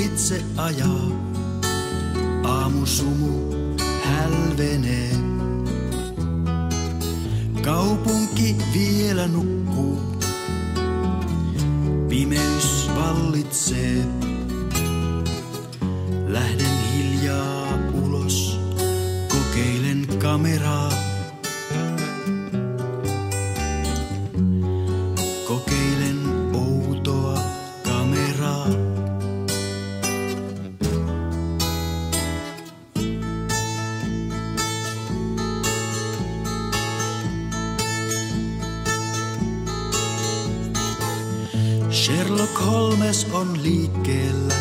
ohitse ajaa. Aamusumu hälvenee. Kaupunki vielä nukkuu. Pimeys vallitsee. Lähden hiljaa ulos, kokeilen kameraa. Sherlock Holmes on liikkeellä,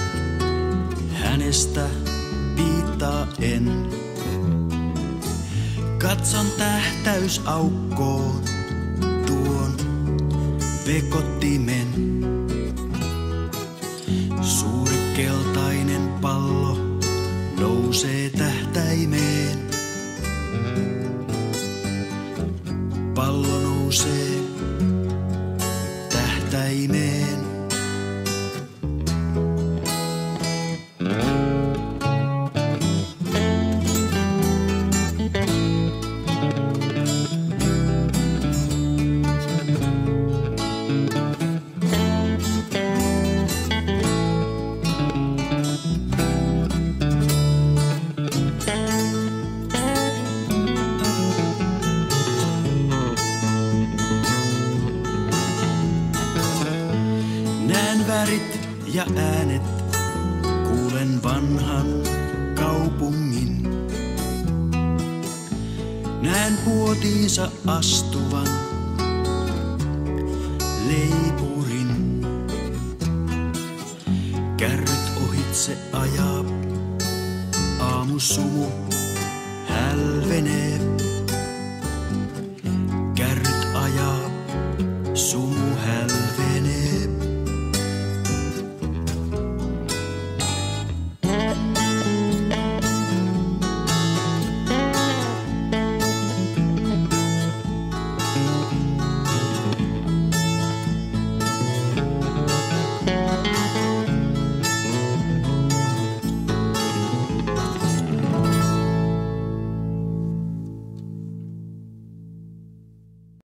hänestä piittaa en. Katson tähtäysaukkoon tuon vekottimen. Suuri keltainen pallo nousee tähtäimeen. Pallo nousee Näen värit ja äänet, kuulen vanhan kaupungin. Näen puotiinsa astuvan leipurin. Kärryt ohitse ajaa, aamusumu hälvenee.